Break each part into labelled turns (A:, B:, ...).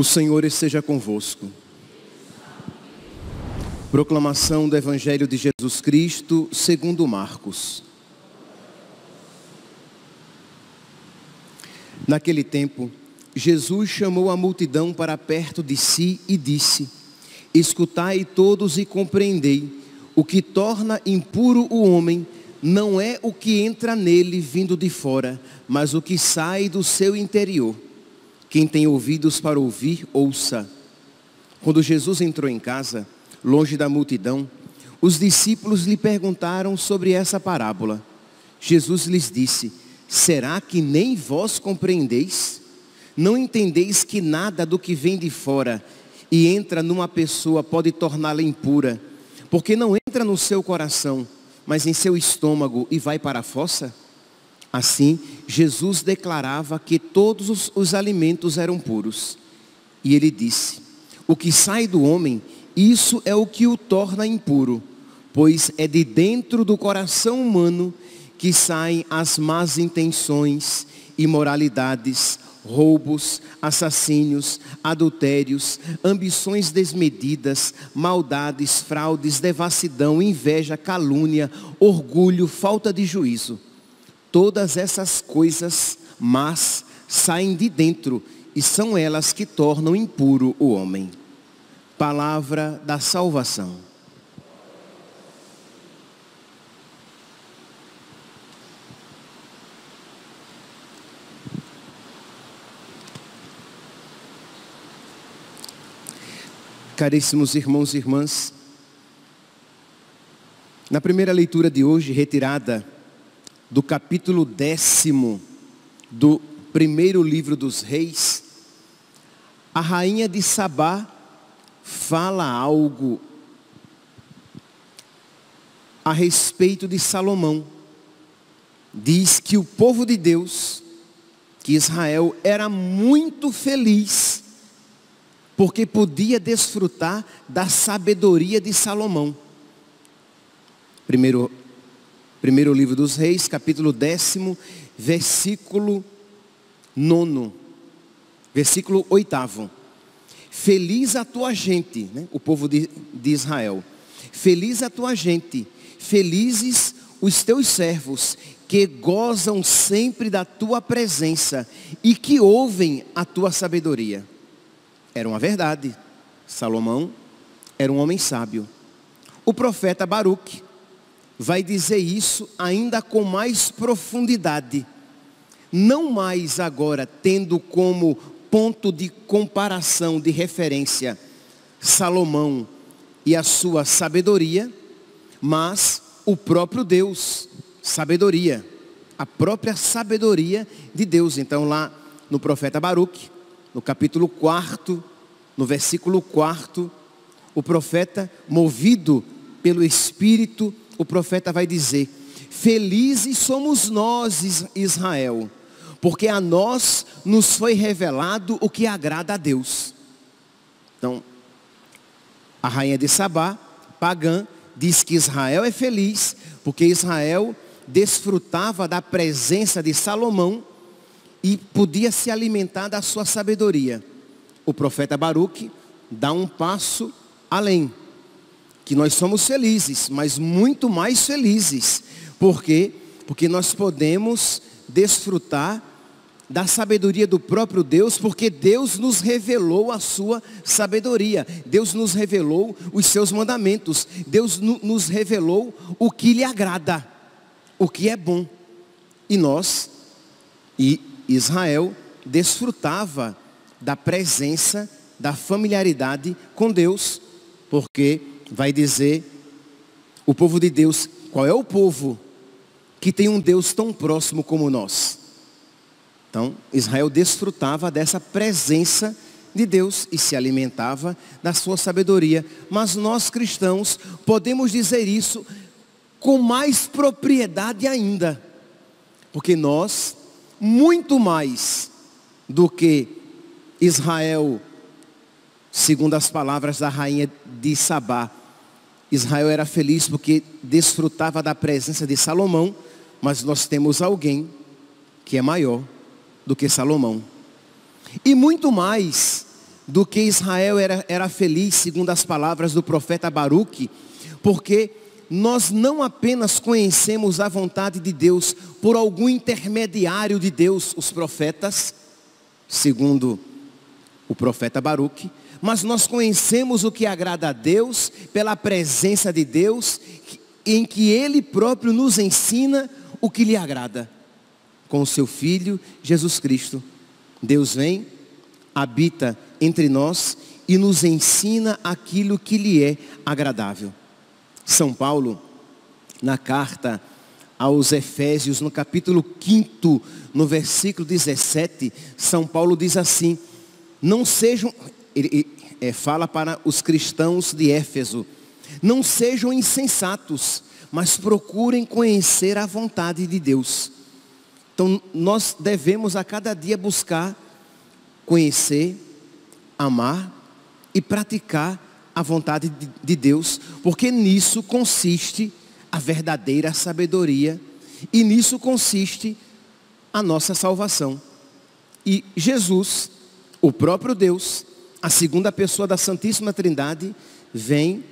A: O Senhor esteja convosco. Proclamação do Evangelho de Jesus Cristo, segundo Marcos. Naquele tempo, Jesus chamou a multidão para perto de si e disse: Escutai todos e compreendei, o que torna impuro o homem não é o que entra nele vindo de fora, mas o que sai do seu interior. Quem tem ouvidos para ouvir, ouça. Quando Jesus entrou em casa, longe da multidão, os discípulos lhe perguntaram sobre essa parábola. Jesus lhes disse: Será que nem vós compreendeis? Não entendeis que nada do que vem de fora e entra numa pessoa pode torná-la impura, porque não entra no seu coração, mas em seu estômago e vai para a fossa? Assim, Jesus declarava que todos os, os, alimentos eram puros. E ele disse: O que sai do homem, isso é o que o torna impuro, pois é de dentro do coração humano que saem as más intenções, imoralidades, roubos, assassínios, adultérios, ambições desmedidas, maldades, fraudes, devassidão, inveja, calúnia, orgulho, falta de juízo. Todas essas coisas mas saem de dentro e são elas que tornam impuro o homem. Palavra da salvação. Caríssimos irmãos e irmãs, na primeira leitura de hoje, retirada do capítulo décimo do primeiro livro dos reis, a rainha de Sabá fala algo a respeito de Salomão. Diz que o povo de Deus, que Israel era muito feliz, porque podia desfrutar da sabedoria de Salomão. Primeiro Primeiro livro dos Reis, capítulo décimo, versículo nono, versículo oitavo. Feliz a tua gente, né? o povo de, de Israel. Feliz a tua gente, felizes os teus servos, que gozam sempre da tua presença e que ouvem a tua sabedoria. Era uma verdade. Salomão era um homem sábio. O profeta Baruque vai dizer isso ainda com mais profundidade. Não mais agora tendo como ponto de comparação, de referência, Salomão e a sua sabedoria, mas o próprio Deus, sabedoria, a própria sabedoria de Deus. Então lá no profeta Baruque, no capítulo 4, no versículo 4, o profeta, movido pelo Espírito o profeta vai dizer: Felizes somos nós, Israel, porque a nós nos foi revelado o que agrada a Deus. Então, a rainha de Sabá, pagã, diz que Israel é feliz, porque Israel desfrutava da presença de Salomão e podia se alimentar da sua sabedoria. O profeta Baruque dá um passo além que nós somos felizes, mas muito mais felizes. Por quê? Porque nós podemos desfrutar da sabedoria do próprio Deus, porque Deus nos revelou a sua sabedoria, Deus nos revelou os seus mandamentos, Deus nos revelou o que lhe agrada, o que é bom. E nós, e Israel, desfrutava da presença, da familiaridade com Deus, porque vai dizer o povo de Deus, qual é o povo que tem um Deus tão próximo como nós? Então, Israel desfrutava dessa presença de Deus e se alimentava da sua sabedoria. Mas nós cristãos podemos dizer isso com mais propriedade ainda. Porque nós, muito mais do que Israel, segundo as palavras da rainha de Sabá, Israel era feliz porque desfrutava da presença de Salomão, mas nós temos alguém que é maior do que Salomão. E muito mais do que Israel era, era feliz, segundo as palavras do profeta Baruque, porque nós não apenas conhecemos a vontade de Deus por algum intermediário de Deus, os profetas, segundo o profeta Baruque, mas nós conhecemos o que agrada a Deus pela presença de Deus, em que Ele próprio nos ensina o que lhe agrada, com o seu Filho Jesus Cristo. Deus vem, habita entre nós e nos ensina aquilo que lhe é agradável. São Paulo, na carta aos Efésios, no capítulo 5, no versículo 17, São Paulo diz assim: Não sejam, ele, é, fala para os cristãos de Éfeso, não sejam insensatos, mas procurem conhecer a vontade de Deus. Então, nós devemos a cada dia buscar conhecer, amar e praticar a vontade de Deus, porque nisso consiste a verdadeira sabedoria e nisso consiste a nossa salvação. E Jesus, o próprio Deus, a segunda pessoa da Santíssima Trindade, vem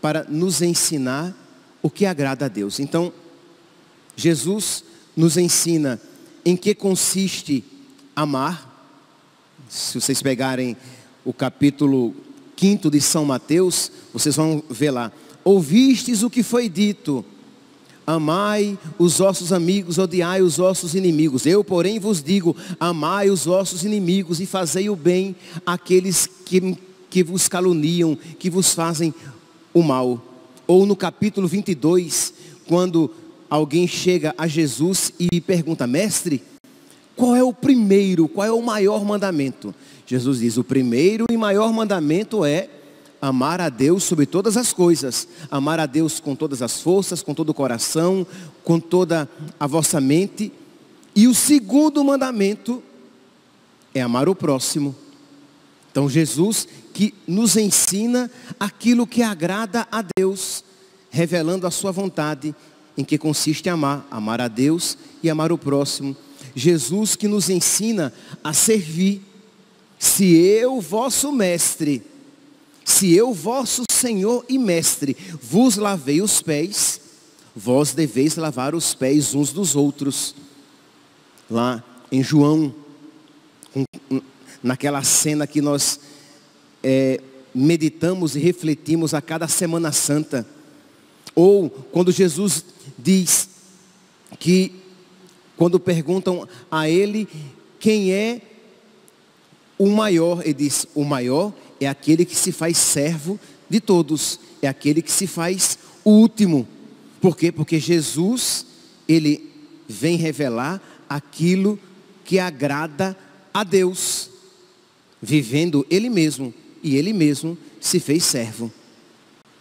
A: para nos ensinar o que agrada a Deus. Então, Jesus nos ensina em que consiste amar, se vocês pegarem o capítulo 5 de São Mateus, vocês vão ver lá. Ouvistes o que foi dito. Amai os vossos amigos, odiai os vossos inimigos. Eu, porém, vos digo: amai os vossos inimigos e fazei o bem àqueles que, que vos caluniam, que vos fazem o mal. Ou no capítulo 22, quando alguém chega a Jesus e pergunta: Mestre, qual é o primeiro, qual é o maior mandamento? Jesus diz: o primeiro e maior mandamento é amar a Deus sobre todas as coisas, amar a Deus com todas as forças, com todo o coração, com toda a vossa mente. E o segundo mandamento é amar o próximo. Então Jesus que nos ensina aquilo que agrada a Deus, revelando a sua vontade, em que consiste amar, amar a Deus e amar o próximo. Jesus que nos ensina a servir. Se eu, vosso mestre, se eu, vosso Senhor e mestre, vos lavei os pés, vós deveis lavar os pés uns dos outros. Lá em João, naquela cena que nós é, meditamos e refletimos a cada Semana Santa. Ou quando Jesus diz que quando perguntam a ele quem é o maior, ele diz: o maior é aquele que se faz servo de todos, é aquele que se faz o último. Por quê? Porque Jesus, ele vem revelar aquilo que agrada a Deus, vivendo ele mesmo, e ele mesmo se fez servo.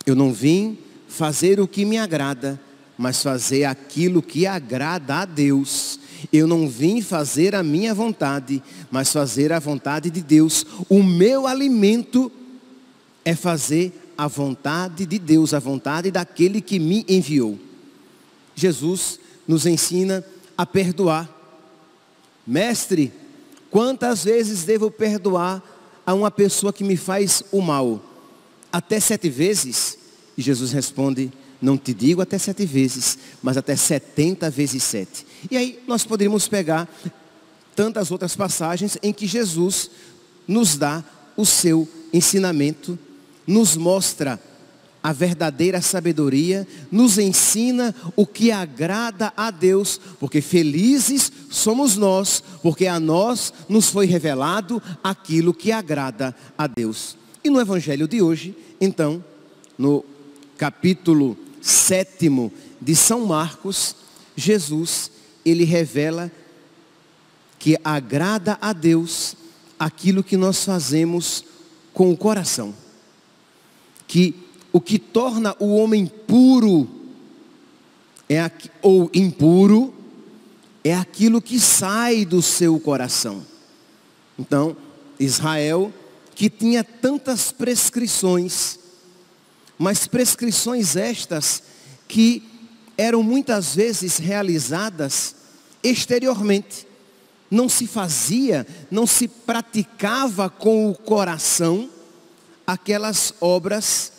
A: Eu não vim fazer o que me agrada, mas fazer aquilo que agrada a Deus. Eu não vim fazer a minha vontade, mas fazer a vontade de Deus. O meu alimento é fazer a vontade de Deus, a vontade daquele que me enviou. Jesus nos ensina a perdoar. Mestre, quantas vezes devo perdoar a uma pessoa que me faz o mal? Até sete vezes? E Jesus responde, não te digo até sete vezes, mas até setenta vezes sete. E aí nós poderíamos pegar tantas outras passagens em que Jesus nos dá o seu ensinamento, nos mostra a verdadeira sabedoria, nos ensina o que agrada a Deus, porque felizes somos nós, porque a nós nos foi revelado aquilo que agrada a Deus. E no evangelho de hoje, então, no capítulo sétimo de São Marcos, Jesus, ele revela que agrada a Deus aquilo que nós fazemos com o coração. Que o que torna o homem puro é ou impuro é aquilo que sai do seu coração. Então, Israel, que tinha tantas prescrições, mas prescrições estas que eram muitas vezes realizadas exteriormente. Não se fazia, não se praticava com o coração aquelas obras,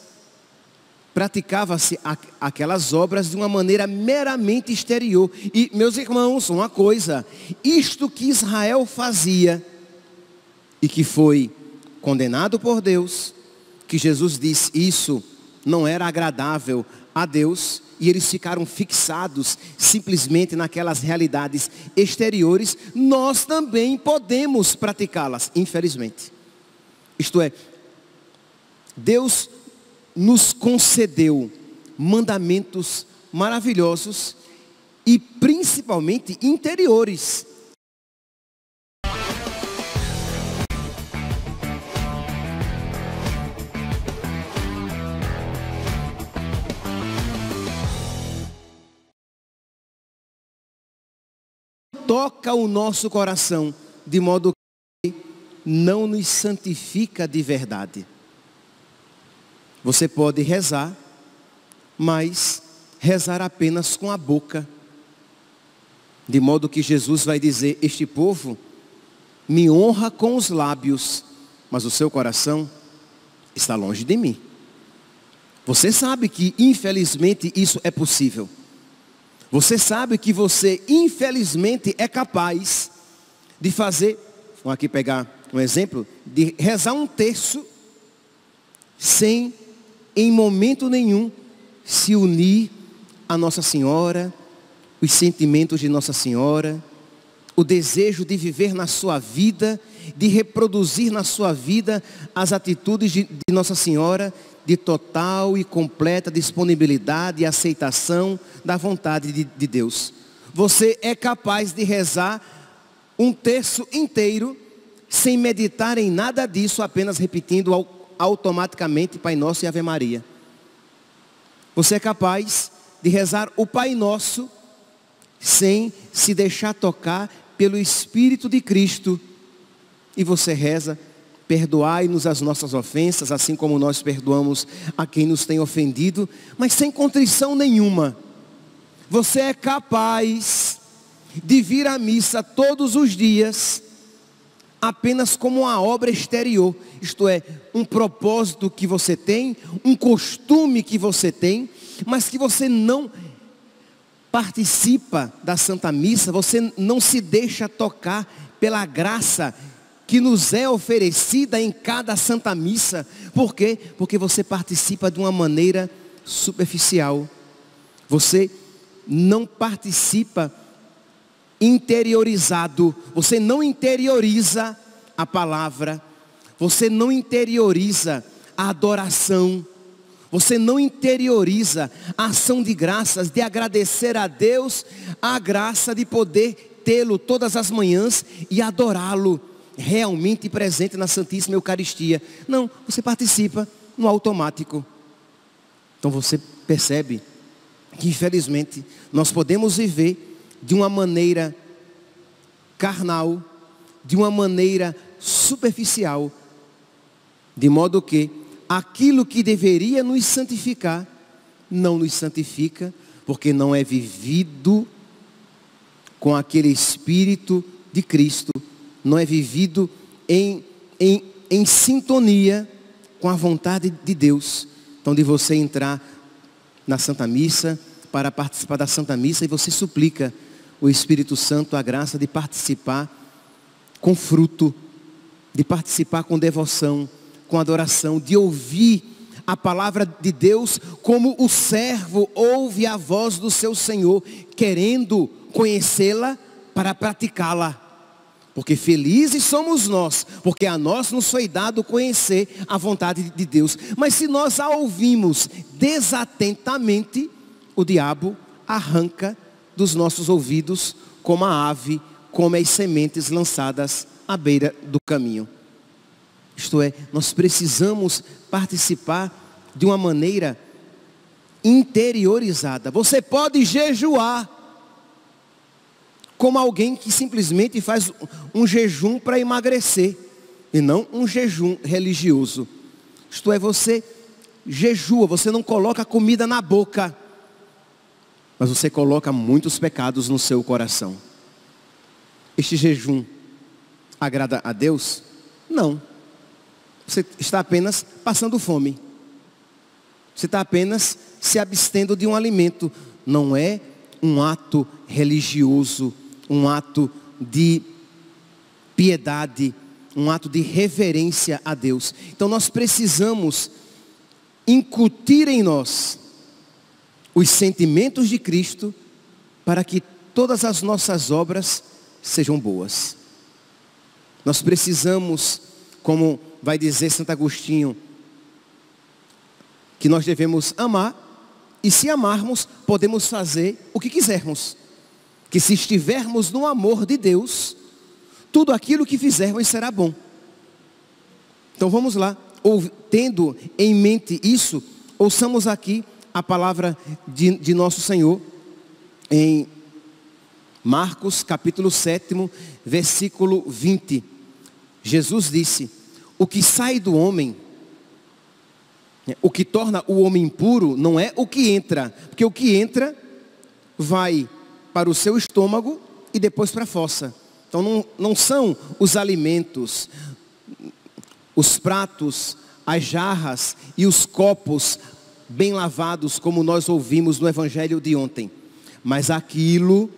A: praticava-se aquelas obras de uma maneira meramente exterior. E, meus irmãos, uma coisa, isto que Israel fazia, e que foi condenado por Deus, que Jesus disse, isso não era agradável a Deus, e eles ficaram fixados simplesmente naquelas realidades exteriores, nós também podemos praticá-las, infelizmente. Isto é, Deus nos concedeu mandamentos maravilhosos e principalmente interiores. Toca o nosso coração, de modo que não nos santifica de verdade. Você pode rezar, mas rezar apenas com a boca. De modo que Jesus vai dizer: Este povo me honra com os lábios, mas o seu coração está longe de mim. Você sabe que, infelizmente, isso é possível. Você sabe que você, infelizmente, é capaz de fazer, vamos aqui pegar um exemplo, de rezar um terço sem, em momento nenhum, se unir a Nossa Senhora, os sentimentos de Nossa Senhora, o desejo de viver na sua vida, de reproduzir na sua vida as atitudes de, de Nossa Senhora, de total e completa disponibilidade e aceitação da vontade de, de Deus. Você é capaz de rezar um terço inteiro sem meditar em nada disso, apenas repetindo automaticamente Pai Nosso e Ave Maria. Você é capaz de rezar o Pai Nosso sem se deixar tocar pelo Espírito de Cristo. E você reza Perdoai-nos as nossas ofensas, assim como nós perdoamos a quem nos tem ofendido, mas sem contrição nenhuma. Você é capaz de vir à missa todos os dias, apenas como uma obra exterior, isto é, um propósito que você tem, um costume que você tem, mas que você não participa da Santa Missa, você não se deixa tocar pela graça que nos é oferecida em cada Santa Missa. Por quê? Porque você participa de uma maneira superficial. Você não participa interiorizado. Você não interioriza a palavra. Você não interioriza a adoração. Você não interioriza a ação de graças, de agradecer a Deus a graça de poder tê-lo todas as manhãs e adorá-lo realmente presente na Santíssima Eucaristia. Não, você participa no automático. Então você percebe que infelizmente nós podemos viver de uma maneira carnal, de uma maneira superficial, de modo que aquilo que deveria nos santificar não nos santifica, porque não é vivido com aquele espírito de Cristo não é vivido em, em, em sintonia com a vontade de Deus. Então, de você entrar na Santa Missa, para participar da Santa Missa, e você suplica o Espírito Santo a graça de participar com fruto, de participar com devoção, com adoração, de ouvir a palavra de Deus como o servo ouve a voz do seu Senhor, querendo conhecê-la para praticá-la. Porque felizes somos nós, porque a nós nos foi dado conhecer a vontade de Deus. Mas se nós a ouvimos desatentamente, o diabo arranca dos nossos ouvidos como a ave, como as sementes lançadas à beira do caminho. Isto é, nós precisamos participar de uma maneira interiorizada. Você pode jejuar como alguém que simplesmente faz um jejum para emagrecer e não um jejum religioso. Isto é, você jejua, você não coloca comida na boca, mas você coloca muitos pecados no seu coração. Este jejum agrada a Deus? Não. Você está apenas passando fome. Você está apenas se abstendo de um alimento. Não é um ato religioso, um ato de piedade, um ato de reverência a Deus. Então nós precisamos incutir em nós os sentimentos de Cristo para que todas as nossas obras sejam boas. Nós precisamos, como vai dizer Santo Agostinho, que nós devemos amar, e se amarmos, podemos fazer o que quisermos. Que se estivermos no amor de Deus, tudo aquilo que fizermos será bom. Então vamos lá, ou, tendo em mente isso, ouçamos aqui a palavra de, de nosso Senhor em Marcos capítulo 7, versículo 20. Jesus disse: O que sai do homem, o que torna o homem impuro, não é o que entra, porque o que entra vai para o seu estômago e depois para a fossa. Então não, não são os alimentos, os pratos, as jarras e os copos bem lavados, como nós ouvimos no evangelho de ontem, mas aquilo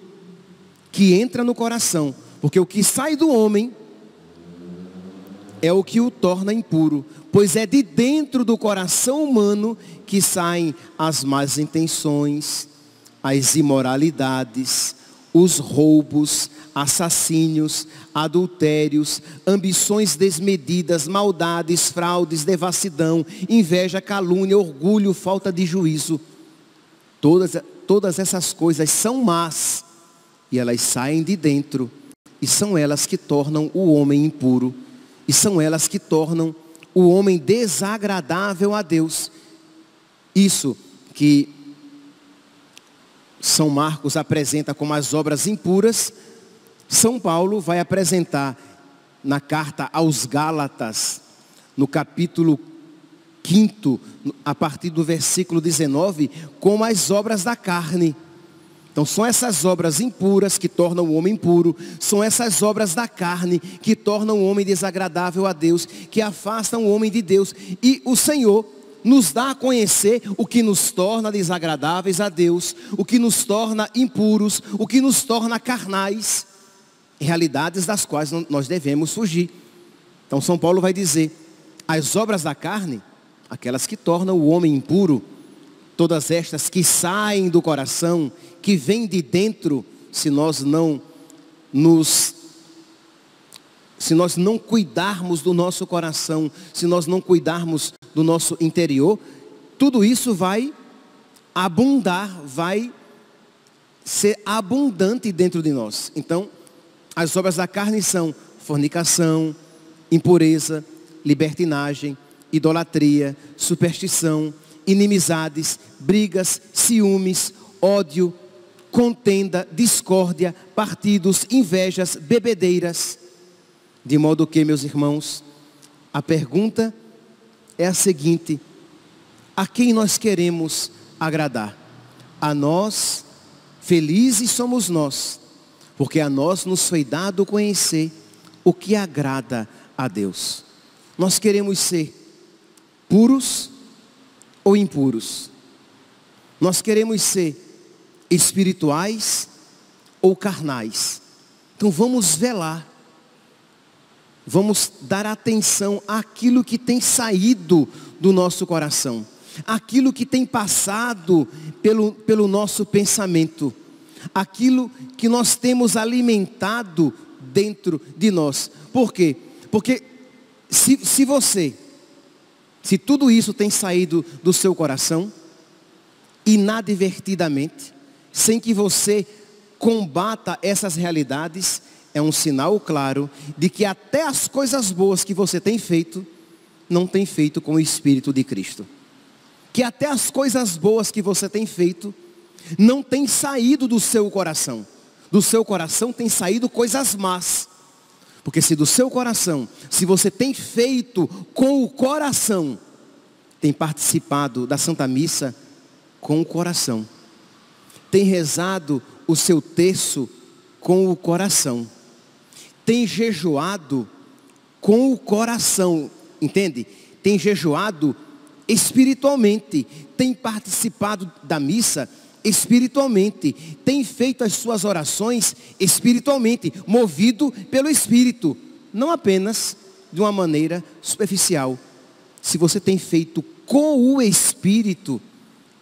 A: que entra no coração, porque o que sai do homem é o que o torna impuro, pois é de dentro do coração humano que saem as más intenções, as imoralidades, os roubos, assassínios, adultérios, ambições desmedidas, maldades, fraudes, devassidão, inveja, calúnia, orgulho, falta de juízo. Todas, todas essas coisas são más e elas saem de dentro e são elas que tornam o homem impuro e são elas que tornam o homem desagradável a Deus. Isso que São Marcos apresenta como as obras impuras, São Paulo vai apresentar na carta aos Gálatas, no capítulo 5, a partir do versículo 19, como as obras da carne. Então são essas obras impuras que tornam o homem puro, são essas obras da carne que tornam o homem desagradável a Deus, que afastam o homem de Deus. E o Senhor nos dá a conhecer o que nos torna desagradáveis a Deus, o que nos torna impuros, o que nos torna carnais, realidades das quais nós devemos fugir. Então São Paulo vai dizer, as obras da carne, aquelas que tornam o homem impuro, todas estas que saem do coração, que vem de dentro, se nós não nos se nós não cuidarmos do nosso coração, se nós não cuidarmos do nosso interior, tudo isso vai abundar, vai ser abundante dentro de nós. Então, as obras da carne são fornicação, impureza, libertinagem, idolatria, superstição, inimizades, brigas, ciúmes, ódio, contenda, discórdia, partidos, invejas, bebedeiras. De modo que, meus irmãos, a pergunta é a seguinte: a quem nós queremos agradar? A nós, felizes somos nós, porque a nós nos foi dado conhecer o que agrada a Deus. Nós queremos ser puros ou impuros? Nós queremos ser espirituais ou carnais. Então vamos velar. Vamos dar atenção àquilo que tem saído do nosso coração, aquilo que tem passado pelo, pelo nosso pensamento, aquilo que nós temos alimentado dentro de nós. Por quê? Porque se, se você, se tudo isso tem saído do seu coração, inadvertidamente, sem que você combata essas realidades, é um sinal claro de que até as coisas boas que você tem feito, não tem feito com o Espírito de Cristo. Que até as coisas boas que você tem feito, não tem saído do seu coração. Do seu coração tem saído coisas más. Porque se do seu coração, se você tem feito com o coração, tem participado da Santa Missa com o coração, tem rezado o seu terço com o coração, tem jejuado com o coração, entende? Tem jejuado espiritualmente, tem participado da missa espiritualmente, tem feito as suas orações espiritualmente, movido pelo Espírito, não apenas de uma maneira superficial. Se você tem feito com o Espírito,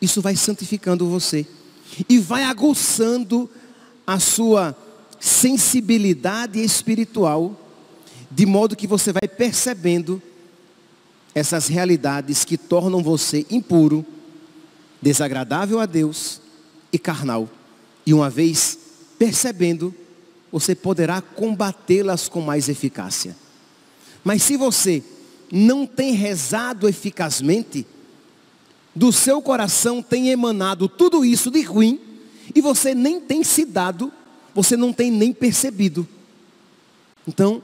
A: isso vai santificando você e vai aguçando a sua sensibilidade espiritual, de modo que você vai percebendo essas realidades que tornam você impuro, desagradável a Deus e carnal. E uma vez percebendo, você poderá combatê-las com mais eficácia. Mas se você não tem rezado eficazmente, do seu coração tem emanado tudo isso de ruim, e você nem tem se dado, você não tem nem percebido. Então,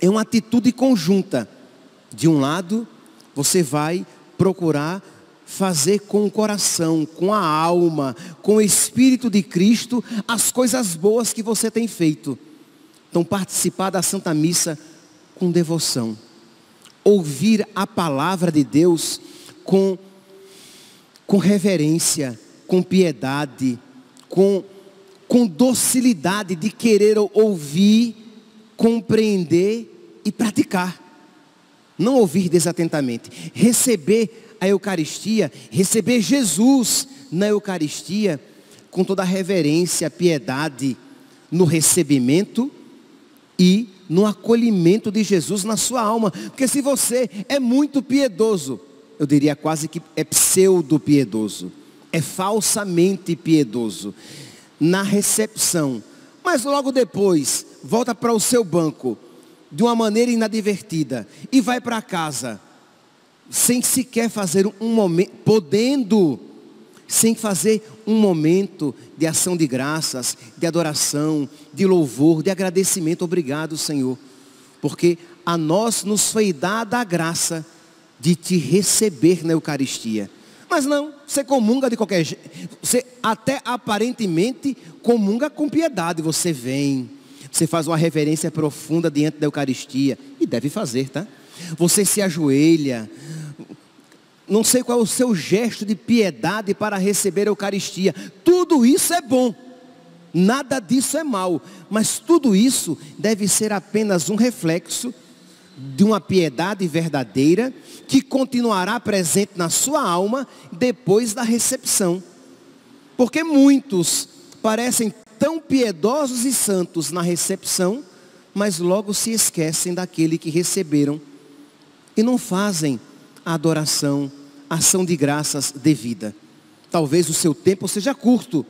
A: é uma atitude conjunta. De um lado, você vai procurar fazer com o coração, com a alma, com o Espírito de Cristo, as coisas boas que você tem feito. Então, participar da Santa Missa com devoção. Ouvir a palavra de Deus com, com reverência, com piedade, com, com docilidade de querer ouvir, compreender e praticar. Não ouvir desatentamente. Receber a Eucaristia, receber Jesus na Eucaristia com toda a reverência, piedade, no recebimento e no acolhimento de Jesus na sua alma. Porque se você é muito piedoso, eu diria quase que é pseudo piedoso, é falsamente piedoso na recepção, mas logo depois volta para o seu banco de uma maneira inadvertida e vai para casa sem sequer fazer um momento, podendo, sem fazer um momento de ação de graças, de adoração, de louvor, de agradecimento. Obrigado, Senhor, porque a nós nos foi dada a graça de te receber na Eucaristia. Mas não, você comunga de qualquer jeito. Você até aparentemente comunga com piedade. Você vem, você faz uma reverência profunda diante da Eucaristia. E deve fazer, tá? Você se ajoelha, não sei qual é o seu gesto de piedade para receber a Eucaristia. Tudo isso é bom. Nada disso é mal, mas tudo isso deve ser apenas um reflexo de uma piedade verdadeira que continuará presente na sua alma depois da recepção. Porque muitos parecem tão piedosos e santos na recepção, mas logo se esquecem daquele que receberam e não fazem a adoração, a ação de graças devida. Talvez o seu tempo seja curto,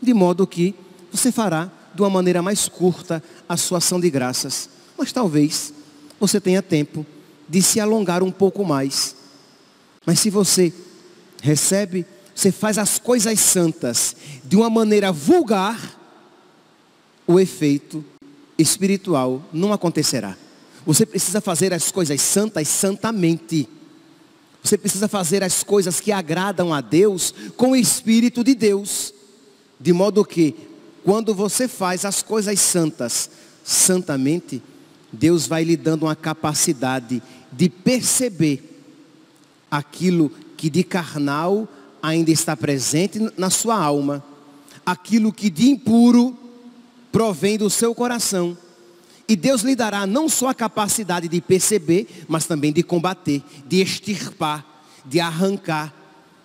A: de modo que você fará de uma maneira mais curta a sua ação de graças. Mas talvez você tenha tempo de se alongar um pouco mais. Mas se você recebe, você faz as coisas santas de uma maneira vulgar, o efeito espiritual não acontecerá. Você precisa fazer as coisas santas santamente. Você precisa fazer as coisas que agradam a Deus com o Espírito de Deus. De modo que, quando você faz as coisas santas santamente, Deus vai lhe dando uma capacidade de perceber aquilo que de carnal ainda está presente na sua alma, aquilo que de impuro provém do seu coração e Deus lhe dará não só a capacidade de perceber, mas também de combater, de extirpar, de arrancar,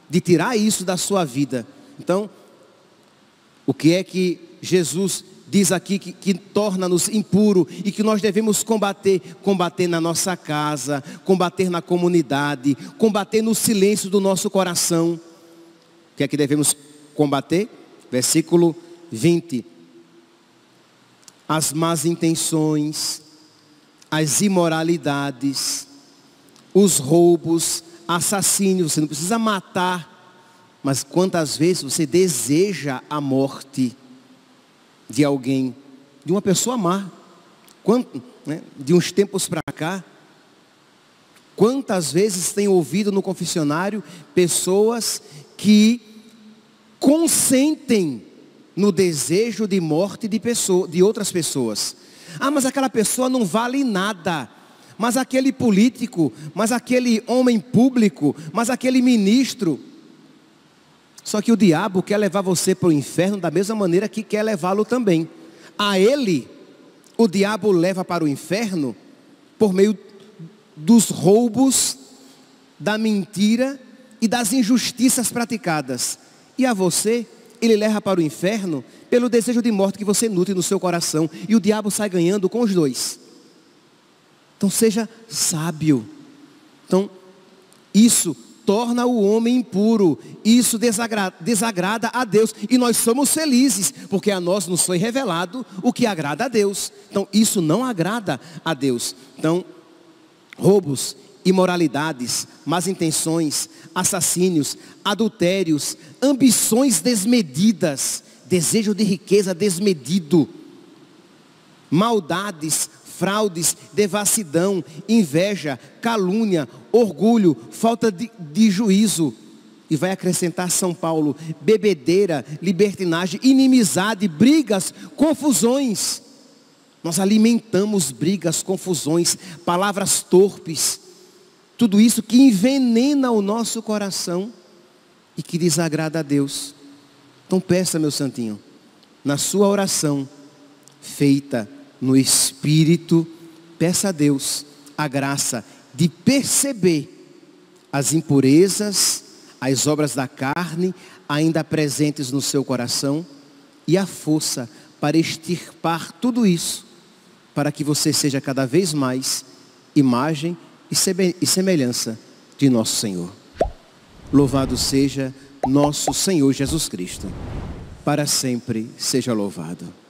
A: de tirar isso da sua vida. Então, o que é que Jesus diz aqui que, que torna-nos impuro e que nós devemos combater? Combater na nossa casa, combater na comunidade, combater no silêncio do nosso coração. O que é que devemos combater? Versículo 20 as más intenções, as imoralidades, os roubos, assassínios. Você não precisa matar, mas quantas vezes você deseja a morte? de alguém, de uma pessoa má. Quanto, né, de uns tempos para cá, quantas vezes tem ouvido no confessionário pessoas que consentem no desejo de morte de, pessoa, de outras pessoas. Ah, mas aquela pessoa não vale nada. Mas aquele político, mas aquele homem público, mas aquele ministro. Só que o diabo quer levar você para o inferno da mesma maneira que quer levá-lo também. A ele, o diabo leva para o inferno por meio dos roubos, da mentira e das injustiças praticadas. E a você, ele leva para o inferno pelo desejo de morte que você nutre no seu coração. E o diabo sai ganhando com os dois. Então seja sábio. Então, isso torna o homem impuro. Isso desagrada, desagrada, a Deus. E nós somos felizes, porque a nós nos foi revelado o que agrada a Deus. Então, isso não agrada a Deus. Então, roubos, imoralidades, más intenções, assassínios, adultérios, ambições desmedidas, desejo de riqueza desmedido, maldades, fraudes, devassidão, inveja, calúnia, orgulho, falta de, de juízo. E vai acrescentar São Paulo, bebedeira, libertinagem, inimizade, brigas, confusões. Nós alimentamos brigas, confusões, palavras torpes, tudo isso que envenena o nosso coração e que desagrada a Deus. Então peça, meu santinho, na sua oração, feita no Espírito, peça a Deus a graça de perceber as impurezas, as obras da carne ainda presentes no seu coração e a força para extirpar tudo isso, para que você seja cada vez mais imagem e semelhança de nosso Senhor. Louvado seja nosso Senhor Jesus Cristo. Para sempre seja louvado.